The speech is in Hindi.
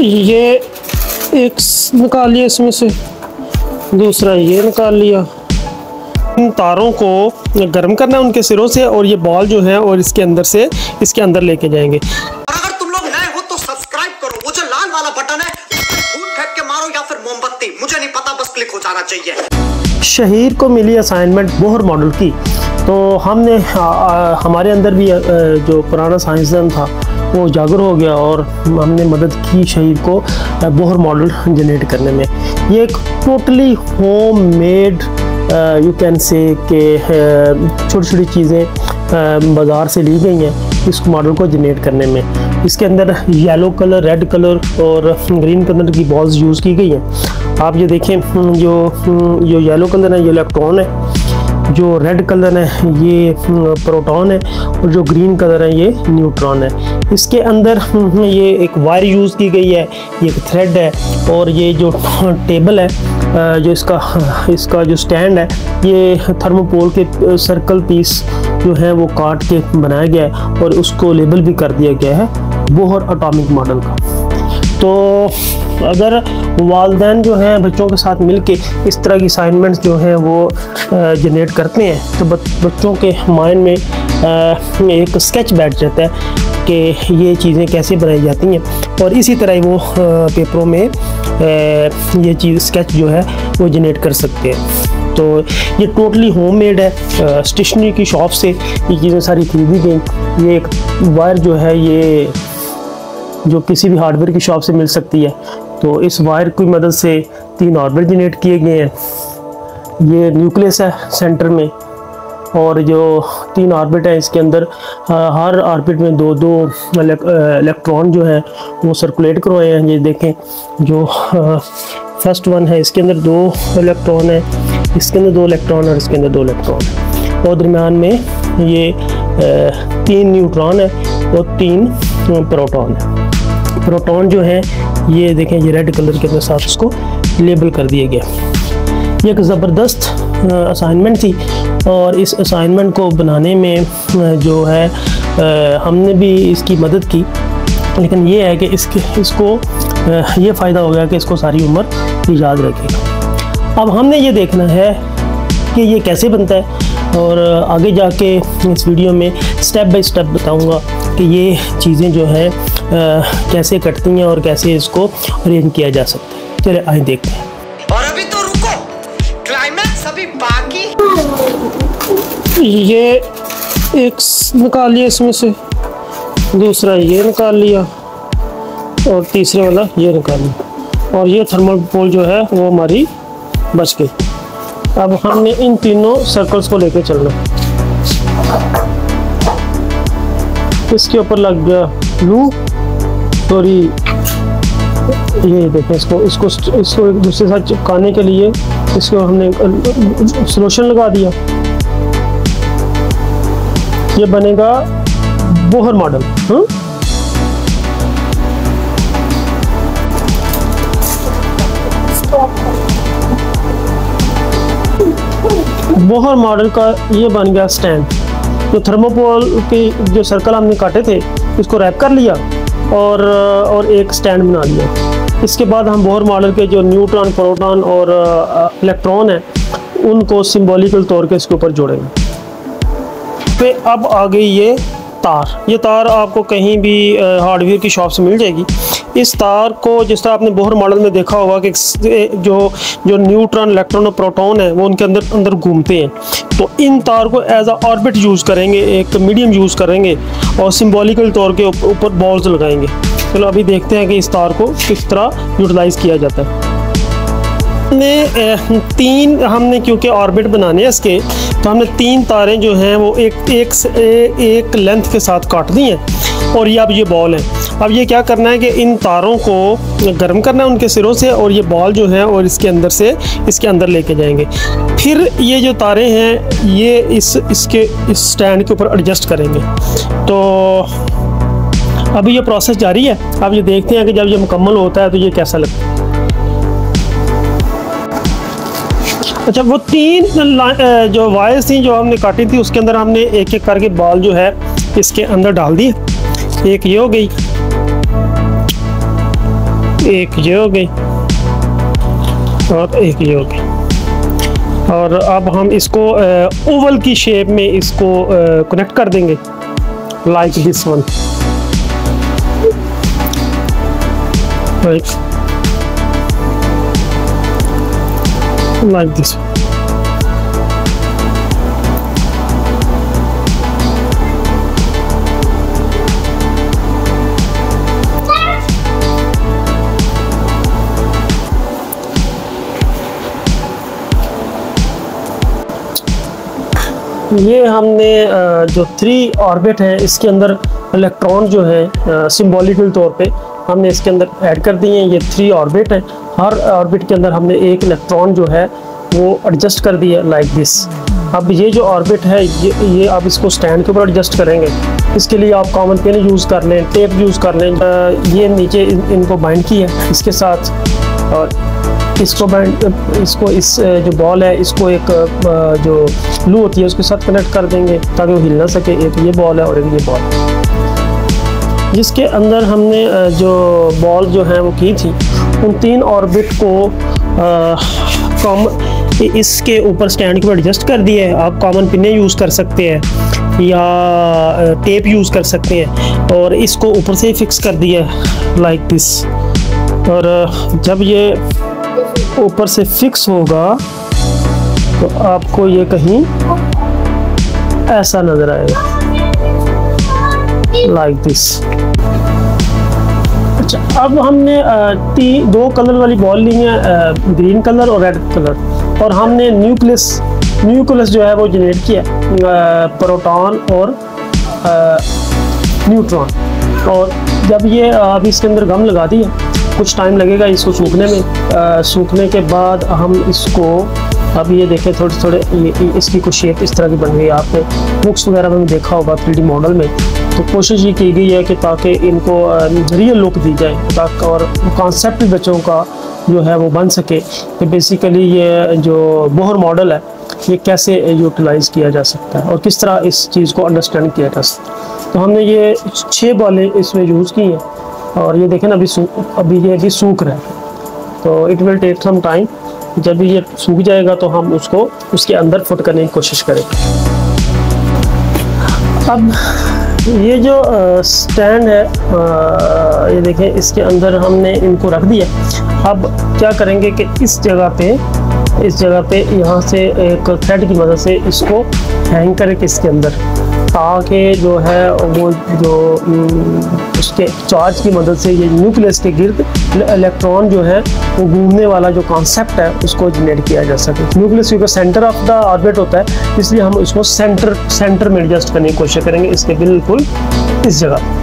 ये एक निकाल लिया इसमें से। दूसरा ये निकाल लिया। इन तारों को गर्म करना है उनके सिरों से और ये बॉल जो है और इसके अंदर से इसके अंदर लेके जाएँगे। और अगर तुम लोग नए हो तो सब्सक्राइब करो। वो जो लाल वाला बटन है फूट फेंक के मारो या फिर मोमबत्ती। मुझे नहीं पता बस क्लिक हो जाना चाहिए। शहीर को मिली असाइनमेंट बोहर मॉडल की। तो हमने आ, आ, हमारे अंदर भी आ, जो पुराना साइंसदान था वो उजागर हो गया और हमने मदद की शहीद को बोहर मॉडल जनरेट करने में। ये एक totally home made you can से के छोटी छोटी चीज़ें बाज़ार से ली गई हैं इस मॉडल को जनरेट करने में। इसके अंदर येलो कलर रेड कलर और ग्रीन कलर की बॉल्स यूज़ की गई हैं। आप ये देखें, जो जो येलो कलर है, ये इलेक्ट्रॉन है। जो रेड कलर है, ये प्रोटॉन है और जो ग्रीन कलर है, ये न्यूट्रॉन है। इसके अंदर ये एक वायर यूज़ की गई है, ये एक थ्रेड है और ये जो टेबल है जो इसका इसका जो स्टैंड है, ये थर्मोपोल के सर्कल पीस जो है, वो काट के बनाया गया है और उसको लेबल भी कर दिया गया है बोहर अटोमिक मॉडल का। तो अगर वालदेन जो हैं बच्चों के साथ मिल के इस तरह की असाइनमेंट्स जो हैं वो जनरेट करते हैं तो बच्चों के माइंड में एक स्केच बैठ जाता है कि ये चीज़ें कैसे बनाई जाती हैं। और इसी तरह वो पेपरों में ये चीज़ स्केच जो है वो जनरेट कर सकते हैं। तो ये टोटली होम मेड है स्टेशनरी की शॉप से ये चीज़ें सारी खरीदी गई ये एक वायर जो है, ये जो किसी भी हार्डवेयर की शॉप से मिल सकती है। तो इस वायर की मदद से तीन ऑर्बिट जनरेट किए गए हैं। ये न्यूक्लियस है सेंटर में और जो तीन ऑर्बिट है, इसके अंदर हर ऑर्बिट में दो दो इलेक्ट्रॉन जो हैं, वो सर्कुलेट करवाए हैं। ये देखें, जो फ़र्स्ट वन है, इसके अंदर दो इलेक्ट्रॉन है। इसके अंदर दो इलेक्ट्रॉन और इसके अंदर दो इलेक्ट्रॉन और दरमियान में ये तीन न्यूट्रॉन है और तीन प्रोटॉन है। प्रोटॉन जो है, ये देखें, ये रेड कलर के साथ उसको लेबल कर दिया गया ये एक ज़बरदस्त असाइनमेंट थी और इस असाइनमेंट को बनाने में जो है हमने भी इसकी मदद की। लेकिन ये है कि इसके, इसको ये फ़ायदा हो गया कि इसको सारी उम्र याद रखेगा अब हमने ये देखना है कि ये कैसे बनता है और आगे जाके इस वीडियो में स्टेप बाय स्टेप बताऊँगा कि ये चीज़ें जो हैं कैसे कटती हैं और कैसे इसको अरेंज किया जा सकता है। चले आए देखते हैं। और अभी तो रुको। क्लाइमैक्स अभी बाकी। ये एक निकाल लिया इसमें से। दूसरा ये निकाल लिया। और तीसरे वाला ये निकाल लिया। और ये थर्मल पोल जो है वो हमारी बच गई। अब हमने इन तीनों सर्कल्स को लेके चलना इसके ऊपर लग गया ग्लू सॉरी ये देखें, इसको इसको इसको एक दूसरे साथ चिपकाने के लिए इसको हमने सोल्यूशन लगा दिया। ये बनेगा बोहर मॉडल हाँ? बोहर मॉडल का ये बन गया स्टैंड जो थर्मोपोल की, जो सर्कल हमने काटे थे, इसको रैप कर लिया। और और एक स्टैंड बना लिया इसके बाद हम बोहर मॉडल के जो न्यूट्रॉन प्रोटॉन और इलेक्ट्रॉन हैं, उनको सिंबॉलिकल तौर के इसके ऊपर जोड़ेंगे। तो अब आ गई ये तार। ये तार आपको कहीं भी हार्डवेयर की शॉप से मिल जाएगी। इस तार को जिस तरह आपने बोहर मॉडल में देखा होगा कि जो जो न्यूट्रॉन, इलेक्ट्रॉन और प्रोटॉन है, वो उनके अंदर अंदर घूमते हैं। तो इन तार को एज आ ऑर्बिट यूज़ करेंगे, एक मीडियम यूज़ करेंगे और सिम्बॉलिकल तौर के ऊपर बॉल्स लगाएँगे। चलो अभी देखते हैं कि इस तार को किस तरह यूटिलाइज़ किया जाता है। हमने तीन हमने क्योंकि ऑर्बिट बनाने हैं इसके तो हमने तीन तारें जो हैं, वो एक एक एक लेंथ के साथ काट दी हैं और ये अब ये बॉल है। अब ये क्या करना है कि इन तारों को गर्म करना है उनके सिरों से और ये बॉल जो है और इसके अंदर से इसके अंदर लेके जाएँगे। फिर ये जो तारे हैं, ये इस, इसके, इस स्टैंड के ऊपर एडजस्ट करेंगे। तो अभी ये प्रोसेस जारी है। अब ये देखते हैं कि जब ये मुकम्मल होता है तो ये कैसा लगता है। अच्छा वो तीन जो वायर्स थी जो हमने काटी थी, उसके अंदर हमने एक एक करके बॉल जो है इसके अंदर डाल दी। एक ये हो गई। एक ये हो गई और एक ये हो गई और अब हम इसको ओवल की शेप में इसको कनेक्ट कर देंगे। Like this one like this this ये हमने जो थ्री ऑर्बिट है इसके अंदर इलेक्ट्रॉन जो है सिंबॉलिकल तौर पे हमने इसके अंदर ऐड कर दिए हैं। ये थ्री ऑर्बिट है। हर ऑर्बिट के अंदर हमने एक इलेक्ट्रॉन जो है वो एडजस्ट कर दिया लाइक दिस अब ये जो ऑर्बिट है ये ये आप इसको स्टैंड के ऊपर एडजस्ट करेंगे। इसके लिए आप कॉमन पेन यूज़ कर लें टेप यूज़ कर लें। ये नीचे इन, इनको बाइंड किया इसके साथ और इसको बैंड इसको इस जो बॉल है, इसको एक जो लू होती है, उसके साथ कनेक्ट कर देंगे, ताकि वो हिल ना सके। एक ये बॉल है और एक ये बॉल जिसके अंदर हमने जो बॉल जो है, वो की थी, उन तीन ऑर्बिट को कॉम इसके ऊपर स्टैंड के ऊपर एडजस्ट कर दिए। आप कॉमन पिने यूज़ कर सकते हैं, या टेप यूज़ कर सकते हैं, और इसको ऊपर से ही फिक्स कर दिया है लाइक दिस और जब ये ऊपर से फिक्स होगा तो आपको ये कहीं ऐसा नज़र आएगा। लाइक दिस अच्छा अब हमने ती, दो कलर वाली बॉल ली है ग्रीन कलर और रेड कलर और हमने न्यूक्लियस न्यूक्लियस जो है वो जनरेट किया प्रोटॉन और न्यूट्रॉन और जब ये अभी इसके अंदर गम लगा दिया कुछ टाइम लगेगा इसको सूखने में। सूखने के बाद हम इसको, अब ये देखें थोड़े थोड़े इसकी कुछ शेप इस तरह की बन गई आपने बुक्स वगैरह में देखा होगा थ्री मॉडल में। तो कोशिश ये की गई है कि ताकि इनको रियल लुक दी जाए, ताकि और कॉन्सेप्ट बच्चों का जो है वो बन सके। कि बेसिकली ये जो बोहर मॉडल है, ये कैसे यूटिलाइज़ किया जा सकता है, और किस तरह इस चीज़ को अंडरस्टैंड किया जा सकता है। तो हमने ये छः बॉलें इसमें यूज़ की हैं। और ये देखें अभी अभी ये अभी सूख रहा है। तो it will take some time जब ये सूख जाएगा तो हम उसको उसके अंदर फुट करने की कोशिश करेंगे। अब ये जो स्टैंड है आ, ये देखें इसके अंदर हमने इनको रख दिया। अब क्या करेंगे कि इस जगह पे इस जगह पे यहाँ से एक थ्रेड की मदद से इसको हैंग करके इसके अंदर? ताकि जो है, वो जो उसके चार्ज की मदद से ये न्यूक्लियस के गिर्द इलेक्ट्रॉन जो है, वो घूमने वाला जो कॉन्सेप्ट है, उसको जनरेट किया जा सके। न्यूक्लियस क्योंकि सेंटर ऑफ़ द ऑर्बिट होता है, इसलिए हम इसको सेंटर सेंटर में एडजस्ट करने की कोशिश करेंगे, इसके बिल्कुल इस जगह।